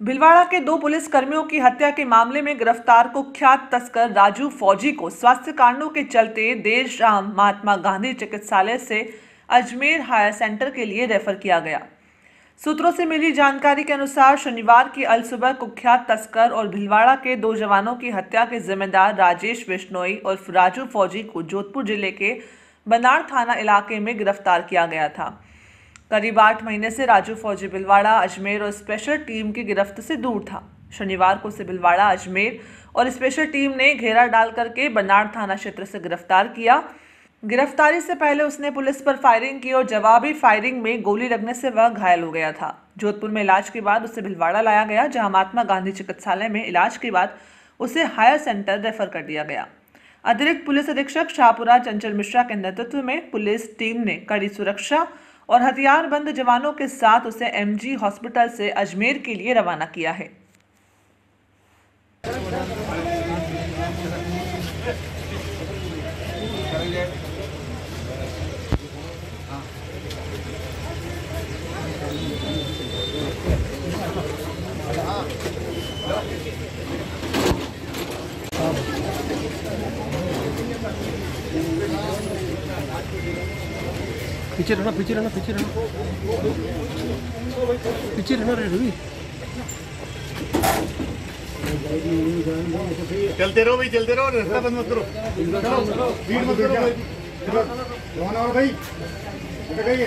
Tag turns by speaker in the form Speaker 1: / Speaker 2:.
Speaker 1: भिलवाड़ा के दो पुलिस कर्मियों की हत्या के मामले में गिरफ़्तार कुख्यात तस्कर राजू फौजी को स्वास्थ्य कारणों के चलते देर शाम महात्मा गांधी चिकित्सालय से अजमेर हायर सेंटर के लिए रेफर किया गया। सूत्रों से मिली जानकारी के अनुसार शनिवार की अल सुबह कुख्यात तस्कर और भिलवाड़ा के दो जवानों की हत्या के जिम्मेदार राजेश बिश्नोई और राजू फौजी को जोधपुर ज़िले के बनाड़ थाना इलाके में गिरफ़्तार किया गया था। करीब आठ महीने से राजू फौजी भिलवाड़ा अजमेर और स्पेशल टीम की गिरफ्त से दूर था। शनिवार को उसे भिलवाड़ा अजमेर और स्पेशल टीम ने घेरा डाल करके बनाड़ थाना क्षेत्र से गिरफ़्तार किया। गिरफ्तारी से पहले उसने पुलिस पर फायरिंग की और जवाबी फायरिंग में गोली लगने से वह घायल हो गया था। जोधपुर में इलाज के बाद उसे भिलवाड़ा लाया गया, जहाँ महात्मा गांधी चिकित्सालय में इलाज के बाद उसे हायर सेंटर रेफर कर दिया गया। अतिरिक्त पुलिस अधीक्षक शाहपुरा चंचल मिश्रा के नेतृत्व में पुलिस टीम ने कड़ी सुरक्षा और हथियारबंद जवानों के साथ उसे एमजी हॉस्पिटल से अजमेर के लिए रवाना किया है।
Speaker 2: पीछे रहना पीछे रहना पीछे रहना। पीछे रहना रे रवि
Speaker 3: चलते रहो भाई, चलते रहो, रास्ता बंद मत करो। भीड़ मत करो भाई। भाई